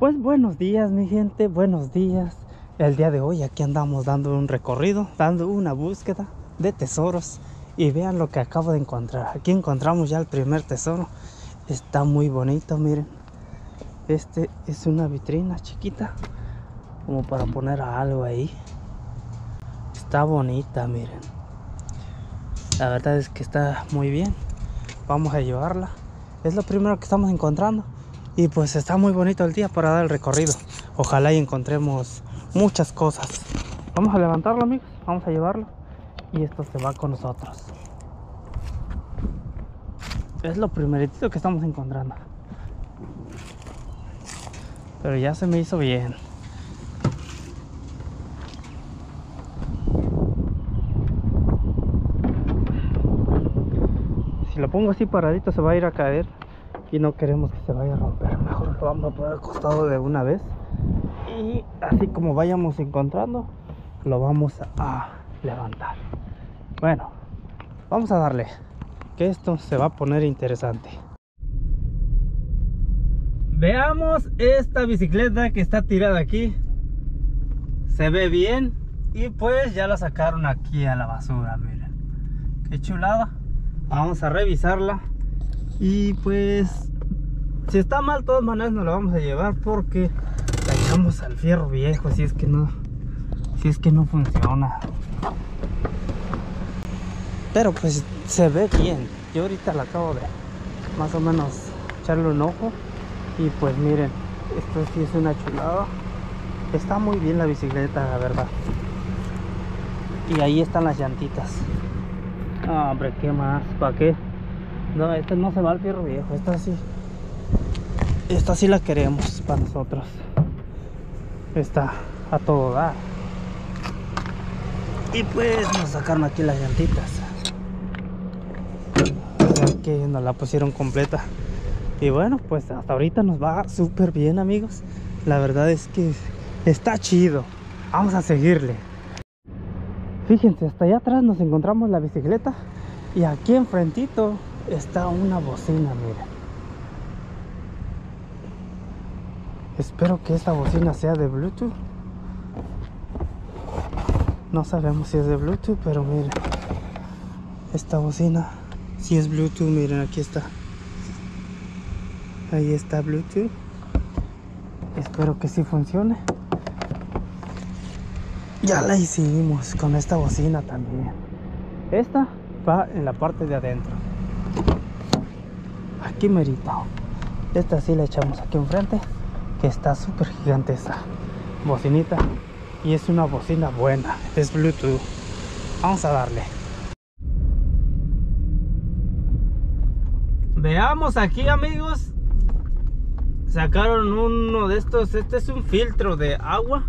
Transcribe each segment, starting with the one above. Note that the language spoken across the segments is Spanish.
Pues buenos días mi gente, buenos días. El día de hoy aquí andamos dando un recorrido, dando una búsqueda de tesoros. Y vean lo que acabo de encontrar. Aquí encontramos ya el primer tesoro. Está muy bonito, miren. Este es una vitrina chiquita. Como para poner algo ahí. Está bonita, miren. La verdad es que está muy bien. Vamos a llevarla. Es lo primero que estamos encontrando. Y pues está muy bonito el día para dar el recorrido. Ojalá y encontremos muchas cosas. Vamos a levantarlo, amigos. Vamos a llevarlo. Y esto se va con nosotros. Es lo primerito que estamos encontrando. Pero ya se me hizo bien. Si lo pongo así paradito se va a ir a caer y no queremos que se vaya a romper. Mejor lo vamos a poner acostado de una vez. Y así como vayamos encontrando, lo vamos a levantar. Bueno, vamos a darle. Que esto se va a poner interesante. Veamos esta bicicleta que está tirada aquí. Se ve bien. Y pues ya la sacaron aquí a la basura, miren. Qué chulada. Vamos a revisarla. Y pues, si está mal, de todas maneras nos la vamos a llevar porque la echamos al fierro viejo. Si es que no, si es que no funciona. Pero pues se ve bien. Yo ahorita la acabo de más o menos echarle un ojo. Y pues miren, esto sí es una chulada. Está muy bien la bicicleta, la verdad. Y ahí están las llantitas. Ah, hombre, ¿qué más? ¿Para qué? No, esta no se va al fierro viejo. Esta sí. Esta sí la queremos para nosotros. Está a todo dar. Y pues nos sacaron aquí las llantitas. que nos la pusieron completa. Y bueno, pues hasta ahorita nos va súper bien, amigos. La verdad es que está chido. Vamos a seguirle. Fíjense, hasta allá atrás nos encontramos la bicicleta. Y aquí enfrentito está una bocina, miren. Espero que esta bocina sea de Bluetooth. No sabemos si es de Bluetooth, pero miren. Esta bocina si es Bluetooth, miren, aquí está. Ahí está Bluetooth. Espero que sí funcione. Ya la hicimos con esta bocina también. Esta va en la parte de adentro. Aquí merito. Esta sí la echamos aquí enfrente. Que está súper gigante esta bocinita. Y es una bocina buena. Es Bluetooth. Vamos a darle. Veamos aquí amigos. Sacaron uno de estos. Este es un filtro de agua.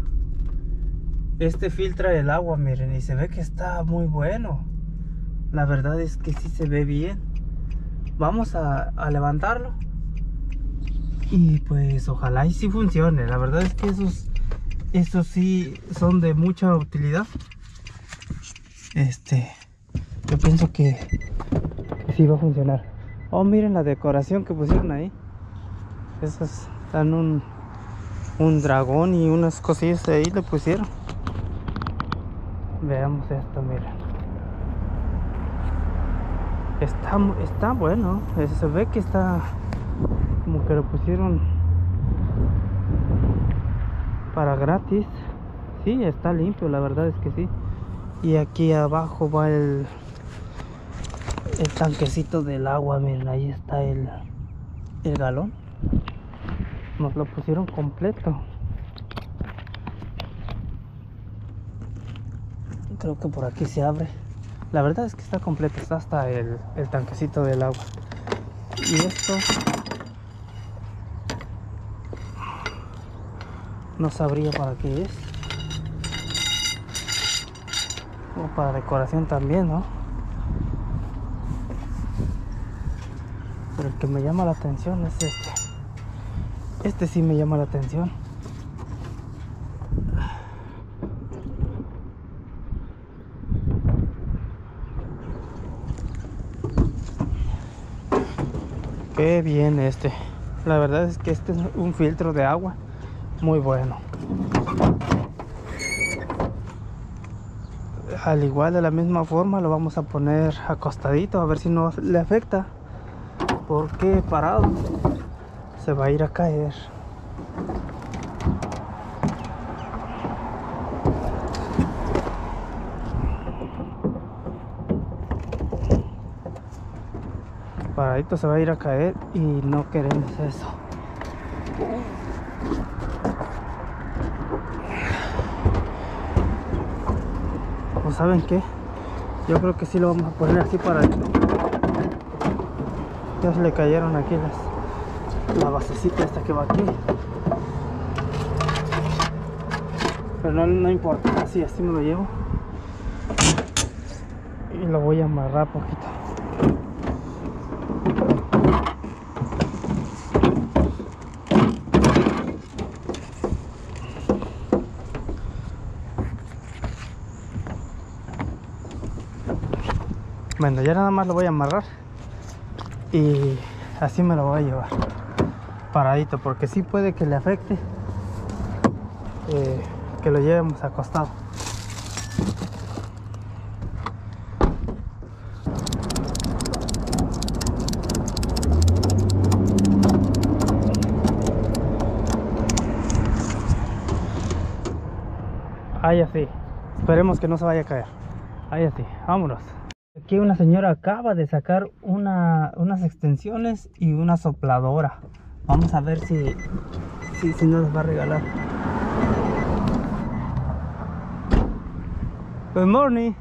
Este filtra el agua, miren. Y se ve que está muy bueno. La verdad es que sí se ve bien. Vamos a, levantarlo. Y pues ojalá y sí funcione. La verdad es que esos, esos sí son de mucha utilidad. Este, yo pienso que, que sí va a funcionar. Oh, miren la decoración que pusieron ahí. Esas están un, un dragón y unas cosillas ahí le pusieron. Veamos esto, miren. Está, está bueno. Se ve que está como que lo pusieron para gratis. Sí, está limpio, la verdad es que sí. Y aquí abajo va el el tanquecito del agua, miren, ahí está el, el galón. Nos lo pusieron completo. Creo que por aquí se abre. La verdad es que está completo, está hasta el, el tanquecito del agua. Y esto no sabría para qué es. O para decoración también, ¿no? Pero el que me llama la atención es este. Este sí me llama la atención. Qué bien este. La verdad es que este es un filtro de agua muy bueno. Al igual de la misma forma lo vamos a poner acostadito a ver si no le afecta. Porque parado se va a ir a caer. Se va a ir a caer y no queremos eso. Pues saben qué, yo creo que sí lo vamos a poner así para ya se le cayeron aquí las la basecita esta que va aquí. Pero no, no importa así así me lo llevo. Y lo voy a amarrar poquito Bueno, ya nada más lo voy a amarrar y así me lo voy a llevar paradito porque sí puede que le afecte eh, que lo llevemos acostado. Ahí así. Esperemos que no se vaya a caer. Ahí así. Vámonos Aquí una señora acaba de sacar una, unas extensiones y una sopladora. Vamos a ver si, si, si nos va a regalar. Good morning.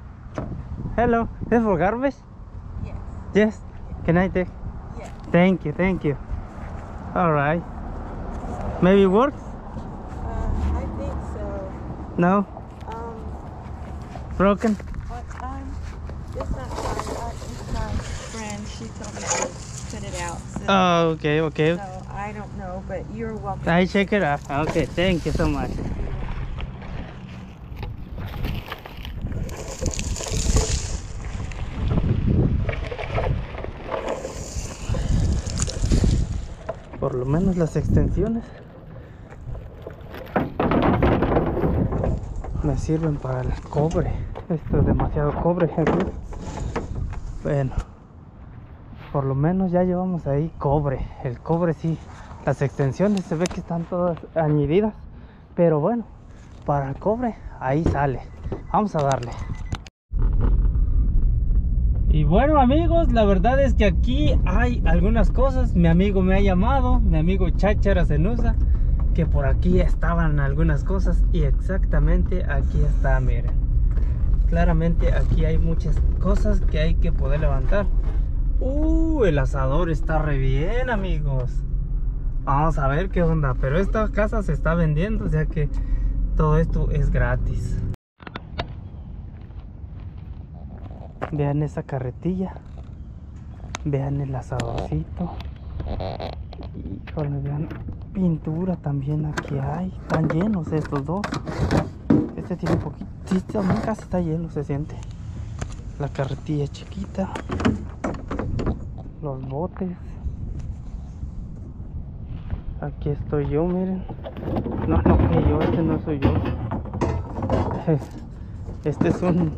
Hello. This for garbage? Yes. Yes. Can I take? Yes. Thank you, thank you. All right. Maybe it works? Uh, I think so. No? Um, Broken? It's not it's my friend. She told me to put it out. So, Oh, okay, okay. so I don't know, but you're welcome. I check it out. Okay, thank you so much. Por lo menos las extensiones me sirven para el cobre. Esto es demasiado cobre aquí. Bueno, por lo menos ya llevamos ahí cobre. El cobre sí. Las extensiones se ve que están todas añadidas. Pero bueno, para el cobre ahí sale. Vamos a darle. Y bueno amigos, la verdad es que aquí hay algunas cosas. Mi amigo me ha llamado, mi amigo Cháchara Cenusa, que por aquí estaban algunas cosas. Y exactamente aquí está, miren. Claramente aquí hay muchas cosas que hay que poder levantar. Uh, el asador está re bien, amigos. Vamos a ver qué onda. Pero esta casa se está vendiendo, o sea que todo esto es gratis. Vean esa carretilla. Vean el asadorcito. Híjole, vean pintura también aquí hay. Están llenos estos dos. Este tiene un poquito. Sí, también casi está lleno, se siente. La carretilla chiquita. Los botes. Aquí estoy yo, miren. No, no, que yo, este no soy yo. Este es un.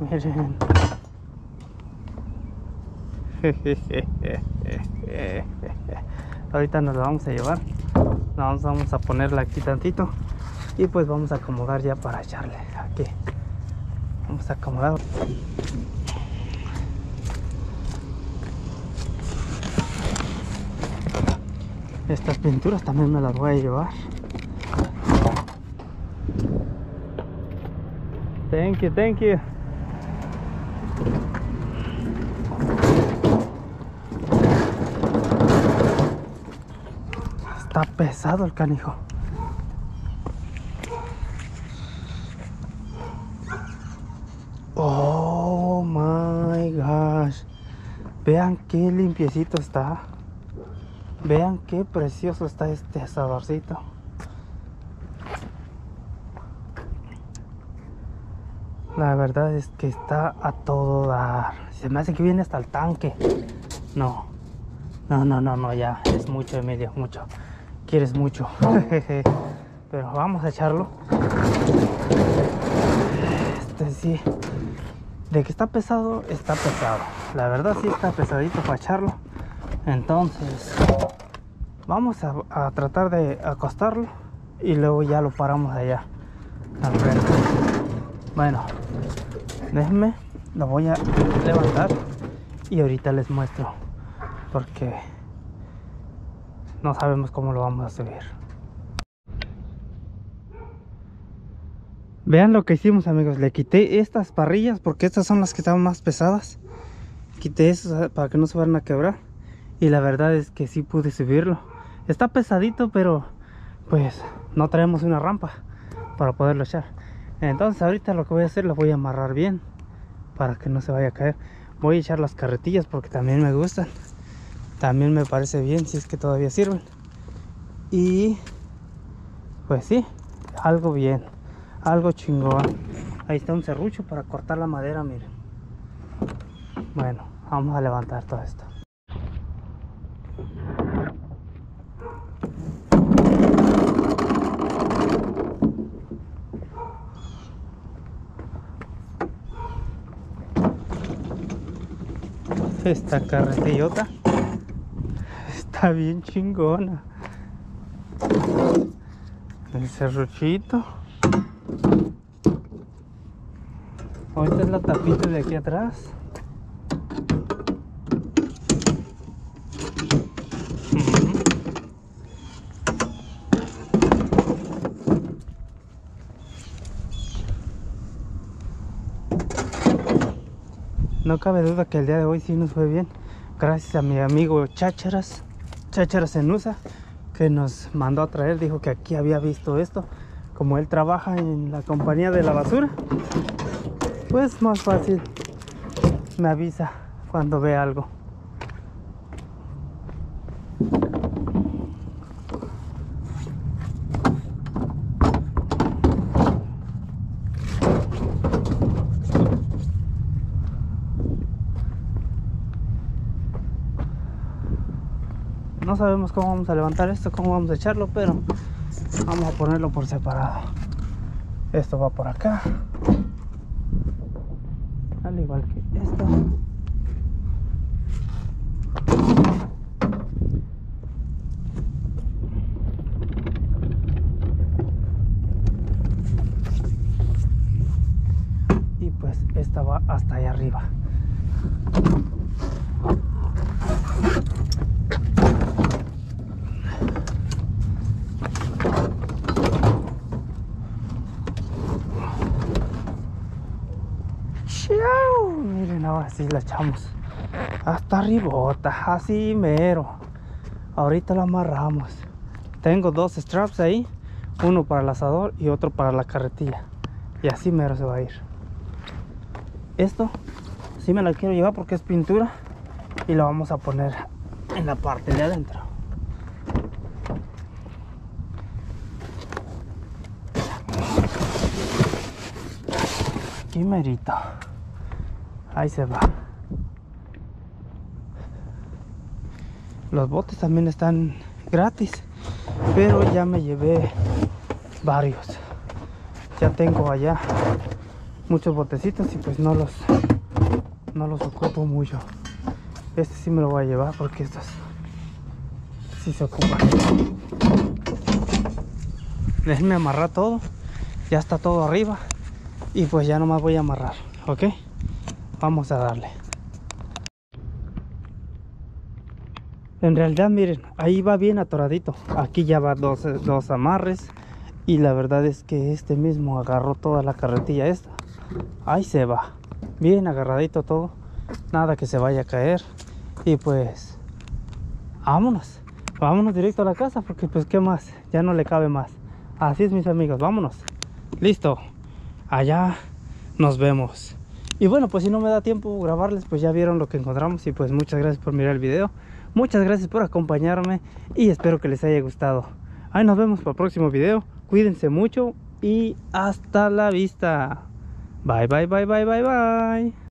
Miren. Ahorita nos la vamos a llevar. La vamos, vamos a ponerla aquí tantito. Y pues vamos a acomodar ya para echarle aquí. Vamos a acomodar. Estas pinturas también me las voy a llevar. Thank you, thank you. Está pesado el canijo. Oh my gosh. Vean qué limpiecito está. Vean qué precioso está este asadorcito. La verdad es que está a todo dar. Se me hace que viene hasta el tanque. No. No, no, no, no, ya es mucho, Emilio, mucho. Quieres mucho. Pero vamos a echarlo. Este sí. De que está pesado, está pesado. La verdad sí está pesadito para echarlo. Entonces, vamos a, a tratar de acostarlo y luego ya lo paramos allá al frente. Bueno, déjenme, lo voy a levantar y ahorita les muestro porque no sabemos cómo lo vamos a subir. Vean lo que hicimos amigos, le quité estas parrillas porque estas son las que estaban más pesadas. Quité esas para que no se vayan a quebrar y la verdad es que sí pude subirlo. Está pesadito pero pues no traemos una rampa para poderlo echar. Entonces ahorita lo que voy a hacer lo voy a amarrar bien para que no se vaya a caer. Voy a echar las carretillas porque también me gustan. También me parece bien si es que todavía sirven. Y pues sí, algo bien, algo chingón. Ahí está un serrucho para cortar la madera, miren. Bueno, vamos a levantar todo esto. Esta carretillota bien chingona. El serruchito. Esta es la tapita de aquí atrás. No cabe duda que el día de hoy sí nos fue bien. Gracias a mi amigo Chácharas, Chácharas en USA, que nos mandó a traer. Dijo que aquí había visto esto. Como él trabaja en la compañía de la basura, pues más fácil me avisa cuando ve algo. No sabemos cómo vamos a levantar esto, cómo vamos a echarlo, pero vamos a ponerlo por separado. Esto va por acá. Al igual que esto. Y pues esta va hasta allá arriba. Miren, ahora sí la echamos. Hasta arribota, así mero. Ahorita lo amarramos. Tengo dos straps ahí. Uno para el asador y otro para la carretilla. Y así mero se va a ir. Esto sí me la quiero llevar porque es pintura. Y lo vamos a poner en la parte de adentro. Aquí merito. Ahí se va. Los botes también están gratis. Pero ya me llevé varios. Ya tengo allá muchos botecitos y pues no los no los ocupo mucho. Este sí me lo voy a llevar porque estos sí se ocupan. Déjenme amarrar todo. Ya está todo arriba. Y pues ya nomás voy a amarrar. ¿Ok? Vamos a darle. En realidad, miren, ahí va bien atoradito. Aquí ya va dos, dos amarres. Y la verdad es que este mismo agarró toda la carretilla esta. Ahí se va. Bien agarradito todo. Nada que se vaya a caer. Y pues, vámonos. Vámonos directo a la casa porque pues qué más. Ya no le cabe más. Así es mis amigos, vámonos. Listo. Allá nos vemos. Y bueno, pues si no me da tiempo grabarles, pues ya vieron lo que encontramos. Y pues muchas gracias por mirar el video. Muchas gracias por acompañarme y espero que les haya gustado. Ahí nos vemos para el próximo video. Cuídense mucho y hasta la vista. Bye, bye, bye, bye, bye, bye.